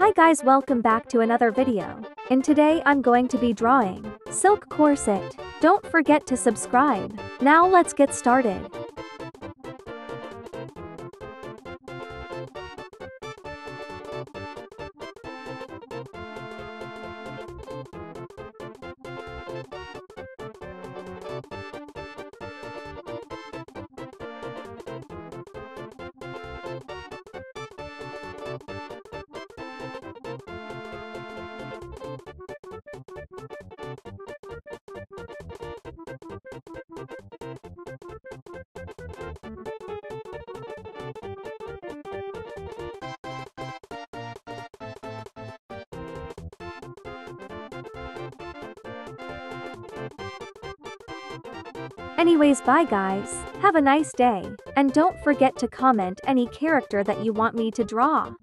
Hi guys welcome back to another video. And today I'm going to be drawing silk corset. Don't forget to subscribe. Now let's get started. Anyways bye guys, have a nice day, and don't forget to comment any character that you want me to draw.